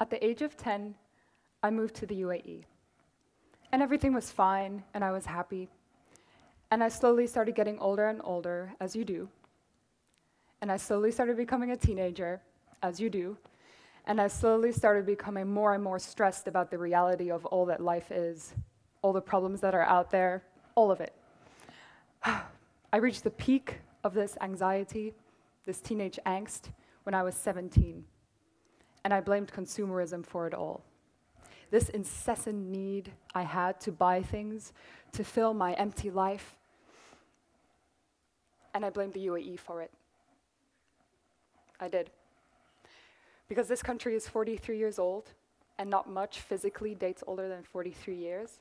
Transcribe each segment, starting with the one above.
at the age of 10, I moved to the UAE. And everything was fine, and I was happy. And I slowly started getting older and older, as you do. And I slowly started becoming a teenager, as you do. And I slowly started becoming more and more stressed about the reality of all that life is, all the problems that are out there, all of it. I reached the peak of this anxiety, this teenage angst, when I was 17. And I blamed consumerism for it all. This incessant need I had to buy things, to fill my empty life. And I blamed the UAE for it. I did. Because this country is 43 years old, and not much physically dates older than 43 years,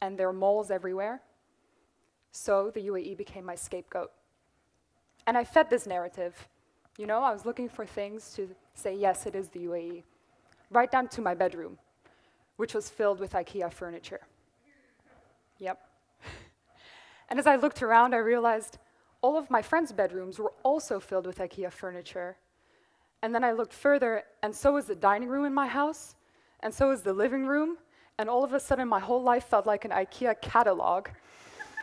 and there are malls everywhere. So the UAE became my scapegoat. And I fed this narrative. You know, I was looking for things to say, yes, it is the UAE. Right down to my bedroom, which was filled with IKEA furniture. Yep. and as I looked around, I realized all of my friends' bedrooms were also filled with IKEA furniture. And then I looked further, and so was the dining room in my house, and so was the living room, and all of a sudden my whole life felt like an IKEA catalog.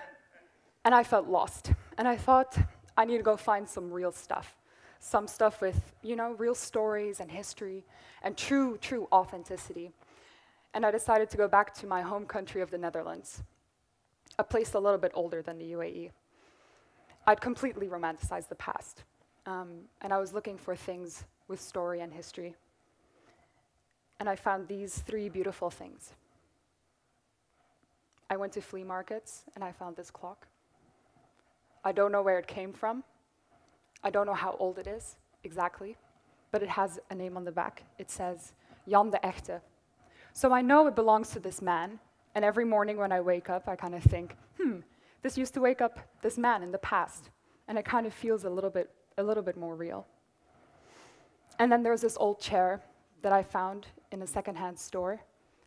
and I felt lost. And I thought, I need to go find some real stuff. Some stuff with, you know, real stories and history and true, true authenticity. And I decided to go back to my home country of the Netherlands, a place a little bit older than the UAE. I'd completely romanticized the past. Um, and I was looking for things with story and history. And I found these three beautiful things. I went to flea markets and I found this clock. I don't know where it came from. I don't know how old it is exactly, but it has a name on the back. It says Jan de Echte. So I know it belongs to this man, and every morning when I wake up, I kind of think, hmm, this used to wake up this man in the past, and it kind of feels a little bit a little bit more real. And then there's this old chair that I found in a secondhand store,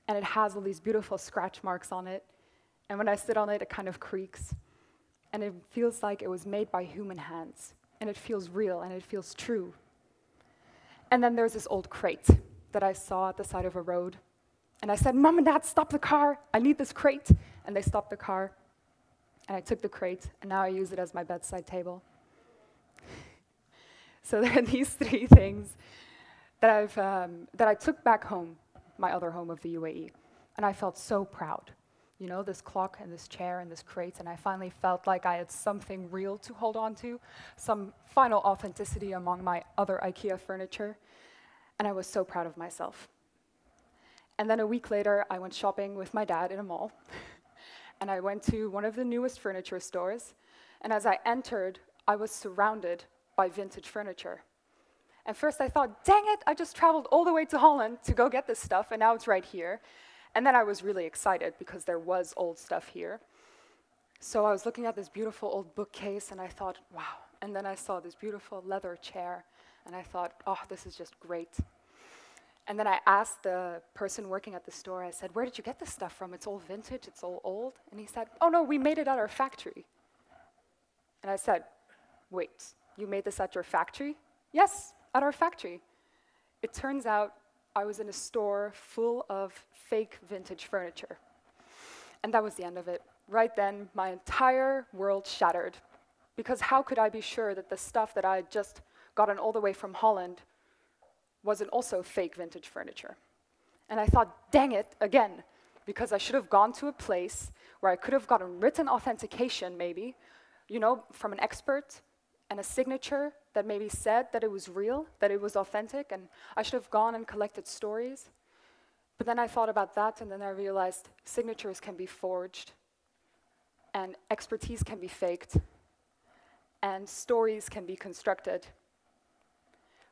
and it has all these beautiful scratch marks on it. And when I sit on it, it kind of creaks. And it feels like it was made by human hands. And it feels real and it feels true. And then there's this old crate that I saw at the side of a road. And I said, Mom and Dad, stop the car. I need this crate. And they stopped the car. And I took the crate, and now I use it as my bedside table. So there are these three things that, I've, um, that I took back home, my other home of the UAE, and I felt so proud. You know, this clock and this chair and this crate, and I finally felt like I had something real to hold on to, some final authenticity among my other IKEA furniture, and I was so proud of myself. And then a week later, I went shopping with my dad in a mall, and I went to one of the newest furniture stores, and as I entered, I was surrounded by vintage furniture. And first I thought, dang it, I just traveled all the way to Holland to go get this stuff, and now it's right here. And then I was really excited because there was old stuff here. So I was looking at this beautiful old bookcase, and I thought, wow. And then I saw this beautiful leather chair, and I thought, oh, this is just great. And then I asked the person working at the store, I said, where did you get this stuff from? It's all vintage, it's all old. And he said, oh, no, we made it at our factory. And I said, wait, you made this at your factory? Yes, at our factory. It turns out I was in a store full of fake vintage furniture. And that was the end of it. Right then, my entire world shattered. Because how could I be sure that the stuff that I had just gotten all the way from Holland wasn't also fake vintage furniture? And I thought, dang it, again, because I should have gone to a place where I could have gotten written authentication, maybe, you know, from an expert and a signature that maybe said that it was real, that it was authentic, and I should have gone and collected stories. But then I thought about that, and then I realized signatures can be forged, and expertise can be faked, and stories can be constructed.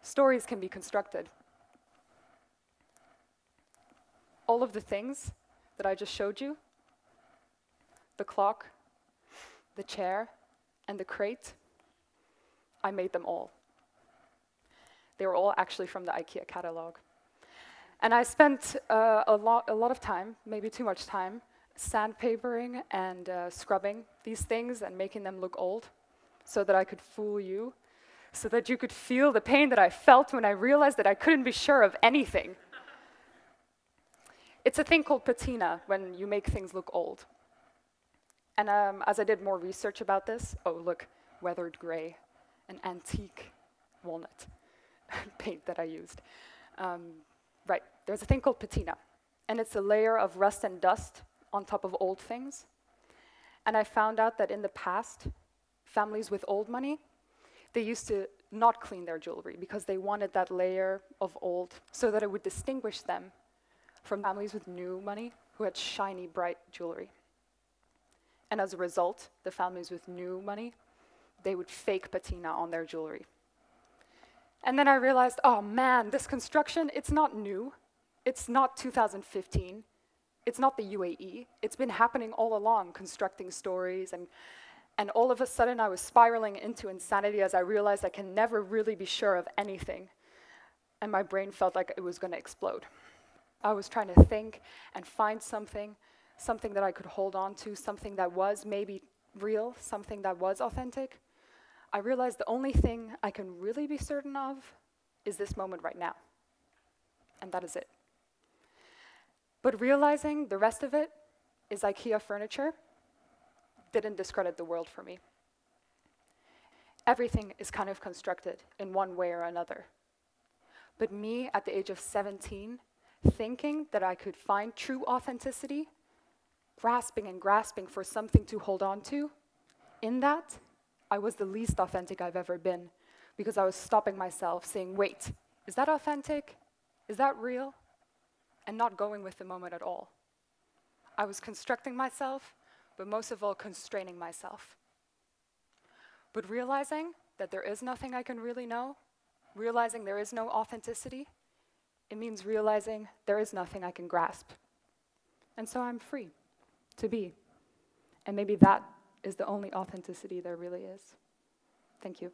Stories can be constructed. All of the things that I just showed you the clock, the chair, and the crate I made them all. They were all actually from the IKEA catalog. And I spent uh, a, lot, a lot of time, maybe too much time, sandpapering and uh, scrubbing these things and making them look old so that I could fool you, so that you could feel the pain that I felt when I realized that I couldn't be sure of anything. It's a thing called patina when you make things look old. And um, as I did more research about this, oh, look, weathered gray, an antique walnut paint that I used. Um, right, there's a thing called patina, and it's a layer of rust and dust on top of old things. And I found out that in the past, families with old money, they used to not clean their jewelry because they wanted that layer of old so that it would distinguish them from families with new money who had shiny, bright jewelry. And as a result, the families with new money, they would fake patina on their jewelry. And then I realized, oh man, this construction, it's not new. It's not 2015. It's not the UAE. It's been happening all along, constructing stories. And, and all of a sudden, I was spiraling into insanity as I realized I can never really be sure of anything. And my brain felt like it was going to explode. I was trying to think and find something something that I could hold on to, something that was maybe real, something that was authentic, I realize the only thing I can really be certain of is this moment right now. And that is it. But realizing the rest of it is IKEA furniture didn't discredit the world for me. Everything is kind of constructed in one way or another. But me, at the age of 17, thinking that I could find true authenticity grasping and grasping for something to hold on to, in that, I was the least authentic I've ever been because I was stopping myself, saying, wait, is that authentic? Is that real? And not going with the moment at all. I was constructing myself, but most of all, constraining myself. But realizing that there is nothing I can really know, realizing there is no authenticity, it means realizing there is nothing I can grasp. And so I'm free to be. And maybe that is the only authenticity there really is. Thank you.